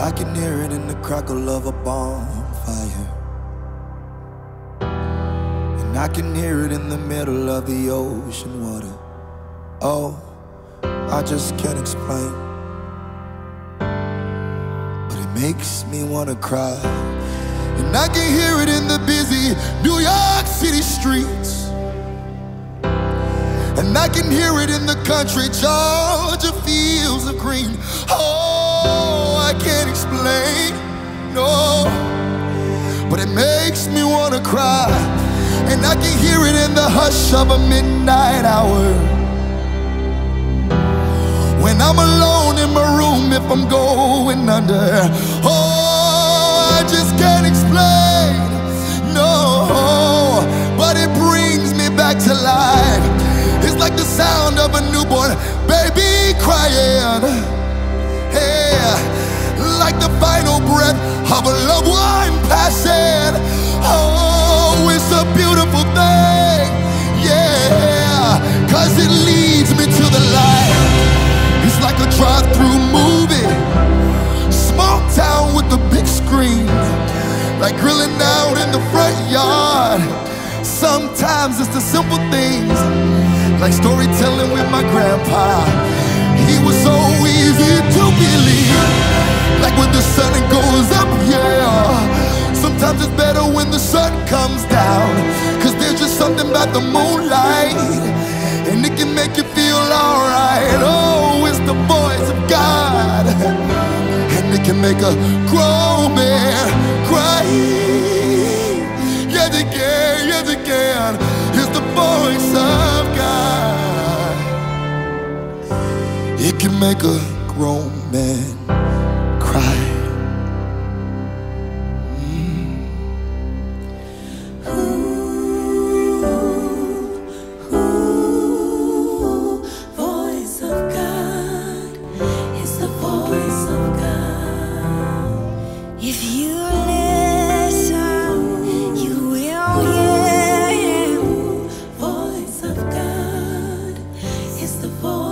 I can hear it in the crackle of a bonfire. And I can hear it in the middle of the ocean water. Oh, I just can't explain. But it makes me wanna cry. And I can hear it in the busy New York City streets. And I can hear it in the country, Georgia fields of green. Oh, no. But it makes me wanna cry. And I can hear it in the hush of a midnight hour. When I'm alone in my room, if I'm going under. Oh, I just can't explain, no. But it brings me back to life. It's like the sound of a newborn baby crying. Final of a loved one passing. Oh, it's a beautiful thing. Yeah, cause it leads me to the light. It's like a drive-through movie. Small town with a big screen. Like grilling out in the front yard. Sometimes it's the simple things. Like storytelling with my grandpa. Sometimes it's better when the sun comes down. Cause there's just something about the moonlight. And it can make you feel alright. Oh, it's the voice of God. And it can make a grown man cry. Can, yes, it can. It's the voice of God. It can make a grown man cry. the voice.